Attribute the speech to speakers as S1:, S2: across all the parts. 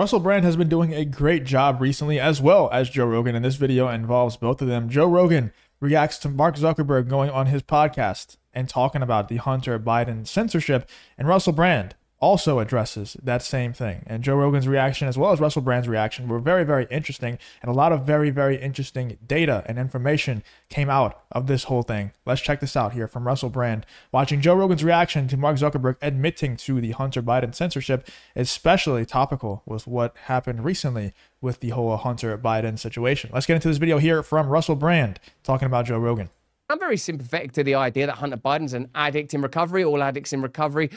S1: Russell Brand has been doing a great job recently, as well as Joe Rogan, and this video involves both of them. Joe Rogan reacts to Mark Zuckerberg going on his podcast and talking about the Hunter Biden censorship, and Russell Brand also addresses that same thing. And Joe Rogan's reaction, as well as Russell Brand's reaction, were very, very interesting. And a lot of very, very interesting data and information came out of this whole thing. Let's check this out here from Russell Brand. Watching Joe Rogan's reaction to Mark Zuckerberg admitting to the Hunter Biden censorship, especially topical with what happened recently with the whole Hunter Biden situation. Let's get into this video here from Russell Brand talking about Joe Rogan.
S2: I'm very sympathetic to the idea that Hunter Biden's an addict in recovery. All addicts in recovery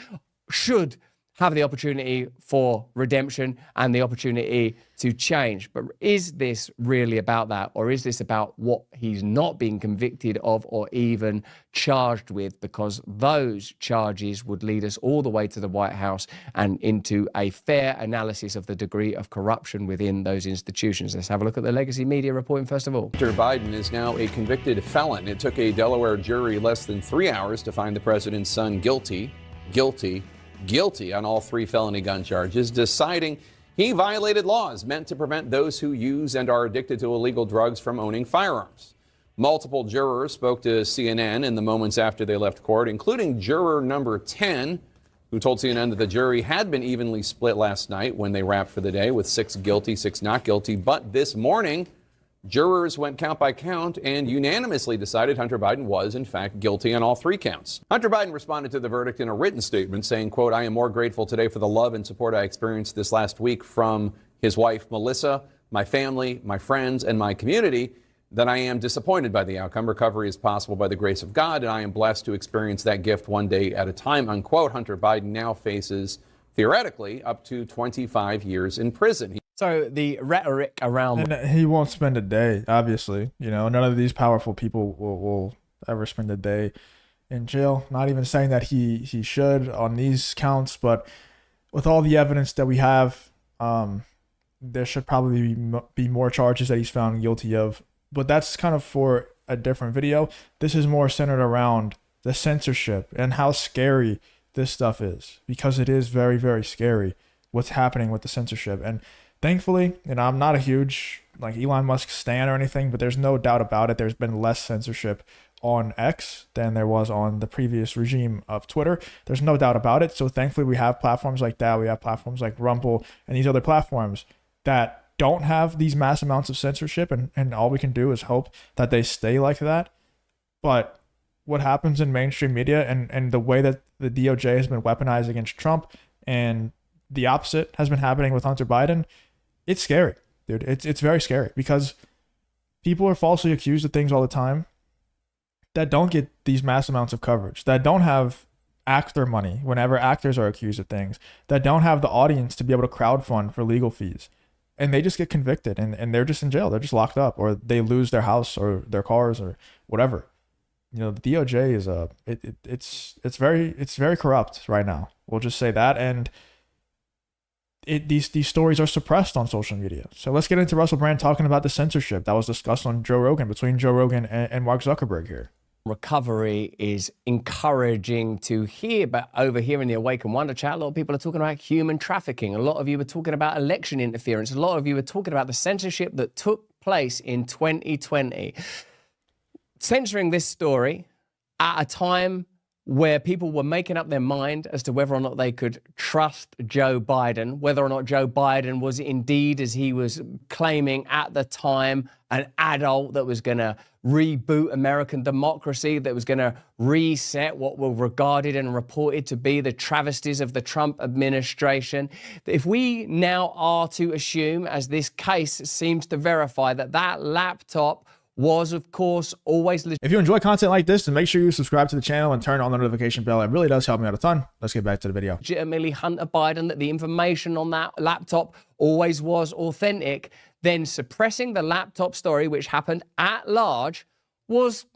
S2: should have the opportunity for redemption and the opportunity to change. But is this really about that? Or is this about what he's not being convicted of or even charged with? Because those charges would lead us all the way to the White House and into a fair analysis of the degree of corruption within those institutions. Let's have a look at the legacy media reporting first of all.
S3: Hunter Biden is now a convicted felon. It took a Delaware jury less than three hours to find the president's son guilty, guilty, guilty on all three felony gun charges, deciding he violated laws meant to prevent those who use and are addicted to illegal drugs from owning firearms. Multiple jurors spoke to CNN in the moments after they left court, including juror number 10, who told CNN that the jury had been evenly split last night when they wrapped for the day with six guilty, six not guilty. But this morning, Jurors went count by count and unanimously decided Hunter Biden was, in fact, guilty on all three counts. Hunter Biden responded to the verdict in a written statement saying, quote, I am more grateful today for the love and support I experienced this last week from his wife, Melissa, my family, my friends, and my community than I am disappointed by the outcome. Recovery is possible by the grace of God, and I am blessed to experience that gift one day at a time, unquote. Hunter Biden now faces, theoretically, up to 25 years in prison.
S2: So the rhetoric around
S1: and he won't spend a day. Obviously, you know, none of these powerful people will, will ever spend a day in jail. Not even saying that he he should on these counts, but with all the evidence that we have, um, there should probably be, be more charges that he's found guilty of. But that's kind of for a different video. This is more centered around the censorship and how scary this stuff is because it is very very scary what's happening with the censorship and thankfully, you know, I'm not a huge like Elon Musk stan or anything, but there's no doubt about it. There's been less censorship on X than there was on the previous regime of Twitter. There's no doubt about it. So thankfully, we have platforms like that. We have platforms like Rumble and these other platforms that don't have these mass amounts of censorship, and, and all we can do is hope that they stay like that. But what happens in mainstream media and, and the way that the DOJ has been weaponized against Trump and the opposite has been happening with Hunter Biden it's scary, dude. It's it's very scary because people are falsely accused of things all the time that don't get these mass amounts of coverage, that don't have actor money whenever actors are accused of things, that don't have the audience to be able to crowdfund for legal fees. And they just get convicted and, and they're just in jail. They're just locked up or they lose their house or their cars or whatever. You know, the DOJ is a it, it it's it's very it's very corrupt right now. We'll just say that and it, these these stories are suppressed on social media. So let's get into Russell Brand talking about the censorship that was discussed on Joe Rogan between Joe Rogan and, and Mark Zuckerberg here.
S2: Recovery is encouraging to hear, but over here in the Awaken Wonder chat, a lot of people are talking about human trafficking. A lot of you were talking about election interference. A lot of you were talking about the censorship that took place in 2020. Censoring this story at a time where people were making up their mind as to whether or not they could trust Joe Biden, whether or not Joe Biden was indeed, as he was claiming at the time, an adult that was going to reboot American democracy, that was going to reset what were regarded and reported to be the travesties of the Trump administration. If we now are to assume, as this case seems to verify, that that laptop was, of course, always.
S1: If you enjoy content like this, then make sure you subscribe to the channel and turn on the notification bell. It really does help me out a ton. Let's get back to the video.
S2: Legitimately, Hunter Biden, that the information on that laptop always was authentic, then suppressing the laptop story, which happened at large, was,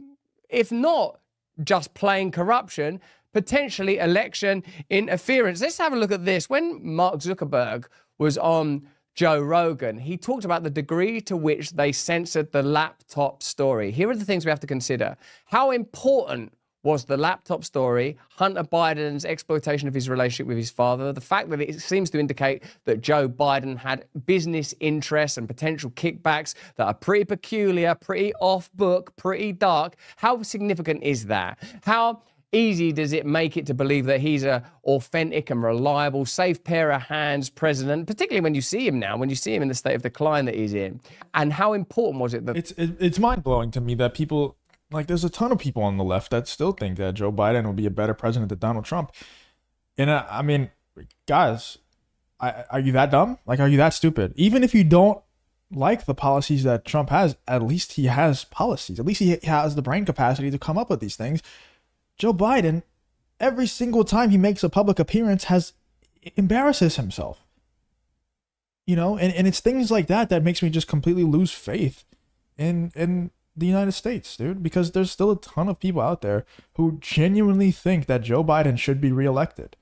S2: if not just plain corruption, potentially election interference. Let's have a look at this. When Mark Zuckerberg was on Joe Rogan, he talked about the degree to which they censored the laptop story. Here are the things we have to consider. How important was the laptop story, Hunter Biden's exploitation of his relationship with his father, the fact that it seems to indicate that Joe Biden had business interests and potential kickbacks that are pretty peculiar, pretty off book, pretty dark. How significant is that? How easy does it make it to believe that he's a authentic and reliable, safe pair of hands president, particularly when you see him now, when you see him in the state of decline that he's in? And how important was it that
S1: it's it, it's mind blowing to me that people like there's a ton of people on the left that still think that Joe Biden will be a better president than Donald Trump. And uh, I mean, guys, I, are you that dumb? Like, are you that stupid? Even if you don't like the policies that Trump has, at least he has policies. At least he has the brain capacity to come up with these things. Joe Biden, every single time he makes a public appearance, has embarrasses himself. You know, and, and it's things like that that makes me just completely lose faith in in the United States, dude, because there's still a ton of people out there who genuinely think that Joe Biden should be reelected.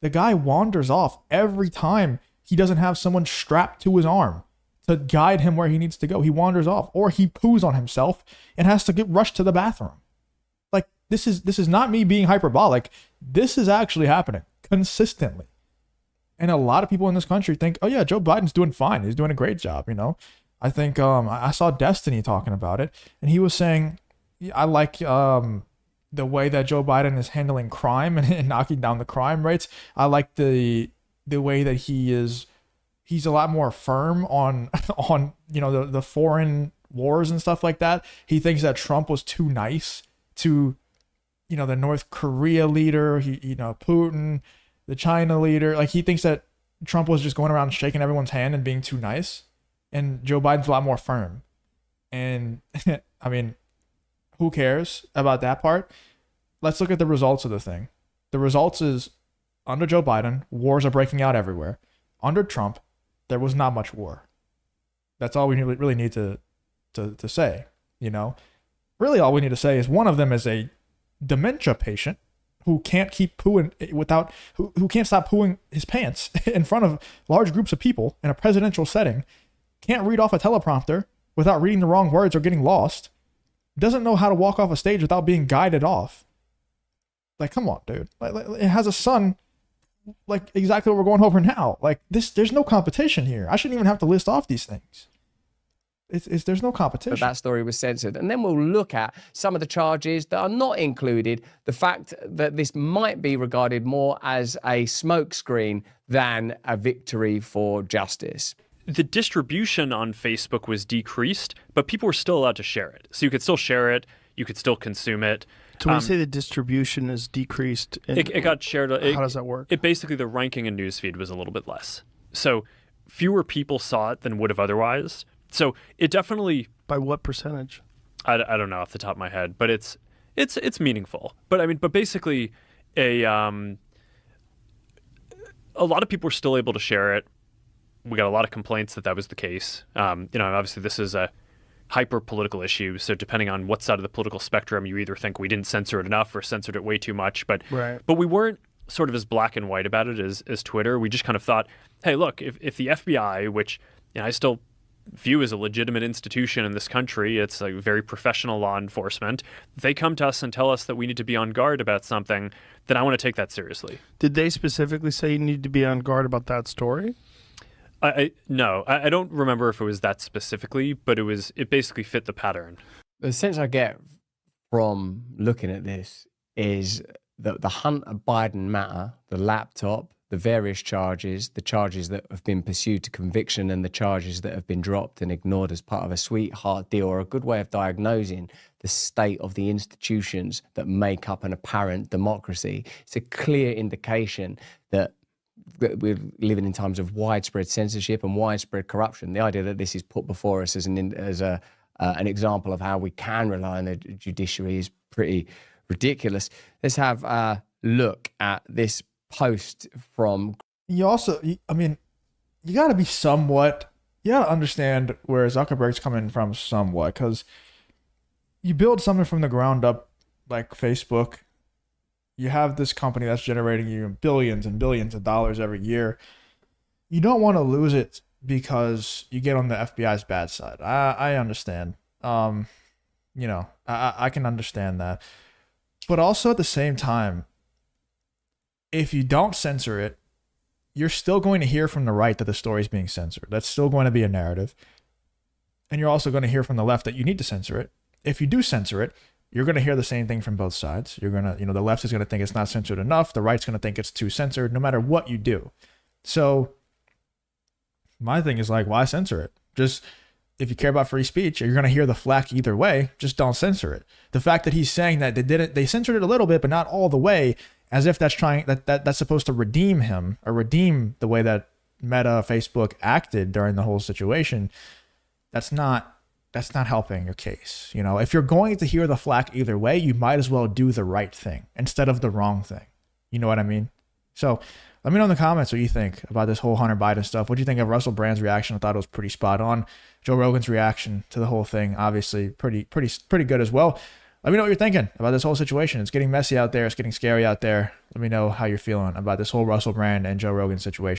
S1: The guy wanders off every time he doesn't have someone strapped to his arm to guide him where he needs to go. He wanders off or he poos on himself and has to get rushed to the bathroom. This is this is not me being hyperbolic. This is actually happening consistently. And a lot of people in this country think, "Oh yeah, Joe Biden's doing fine. He's doing a great job, you know." I think um, I saw Destiny talking about it, and he was saying, I like um, the way that Joe Biden is handling crime and, and knocking down the crime rates. I like the the way that he is he's a lot more firm on on you know the, the foreign wars and stuff like that. He thinks that Trump was too nice to you know the North Korea leader, he you know Putin, the China leader. Like he thinks that Trump was just going around shaking everyone's hand and being too nice and Joe Biden's a lot more firm. And I mean, who cares about that part? Let's look at the results of the thing. The results is under Joe Biden, wars are breaking out everywhere. Under Trump, there was not much war. That's all we really need to to to say, you know. Really all we need to say is one of them is a dementia patient who can't keep pooing without who, who can't stop pooing his pants in front of large groups of people in a presidential setting can't read off a teleprompter without reading the wrong words or getting lost, doesn't know how to walk off a stage without being guided off. Like, come on, dude. Like, it has a son, like exactly what we're going over now. Like this, there's no competition here. I shouldn't even have to list off these things. It's, it's, there's no competition.
S2: But that story was censored. And then we'll look at some of the charges that are not included. The fact that this might be regarded more as a smokescreen than a victory for justice
S4: the distribution on Facebook was decreased, but people were still allowed to share it. So you could still share it, you could still consume it.
S5: So when um, you say the distribution is decreased,
S4: it, it, got shared. It,
S5: how does that work?
S4: It basically the ranking in newsfeed was a little bit less. So fewer people saw it than would have otherwise. So it definitely
S5: by what percentage?
S4: I, I don't know off the top of my head, but it's it's it's meaningful. But I mean, but basically, a um, a lot of people were still able to share it we got a lot of complaints that that was the case. Um, you know, obviously this is a hyper political issue. So depending on what side of the political spectrum, you either think we didn't censor it enough or censored it way too much. But
S5: right.
S4: but we weren't sort of as black and white about it as as Twitter. We just kind of thought, hey, look, if if the FBI, which you know, I still view as a legitimate institution in this country, it's a very professional law enforcement. They come to us and tell us that we need to be on guard about something, then I want to take that seriously.
S5: Did they specifically say you need to be on guard about that story?
S4: I, I no, I, I, don't remember if it was that specifically, but it was it basically fit the pattern.
S2: The sense I get from looking at this is that the Hunter Biden matter, the laptop, the various charges, the charges that have been pursued to conviction, and the charges that have been dropped and ignored as part of a sweetheart deal, are a good way of diagnosing the state of the institutions that make up an apparent democracy. It's a clear indication that we're living in times of widespread censorship and widespread corruption. The idea that this is put before us as an as a uh, an example of how we can rely on the judiciary is pretty ridiculous. Let's have a look at this post from.
S1: You also, I mean, you got to be somewhat. You got to understand where Zuckerberg's coming from somewhat because you build something from the ground up like Facebook you have this company that's generating you billions and billions of dollars every year. You don't want to lose it because you get on the FBI's bad side. I I understand. Um, you know, I I can understand that. But also at the same time, if you don't censor it, you're still going to hear from the right that the story is being censored. That's still going to be a narrative. And you're also going to hear from the left that you need to censor it. If you do censor it, you're going to hear the same thing from both sides. You're going to, you know, the left is going to think it's not censored enough. The right's going to think it's too censored, no matter what you do. So, my thing is like, why censor it? Just if you care about free speech, you're going to hear the flack either way. Just don't censor it. The fact that he's saying that they did it, they censored it a little bit, but not all the way, as if that's trying that, that that's supposed to redeem him or redeem the way that Meta, Facebook acted during the whole situation. That's not that's not helping your case. You know, if you're going to hear the flack either way, you might as well do the right thing instead of the wrong thing. You know what I mean? So let me know in the comments what you think about this whole Hunter Biden stuff. What do you think of Russell Brand's reaction? I thought it was pretty spot on. Joe Rogan's reaction to the whole thing, obviously, pretty, pretty, pretty good as well. Let me know what you're thinking about this whole situation. It's getting messy out there. It's getting scary out there. Let me know how you're feeling about this whole Russell Brand and Joe Rogan situation.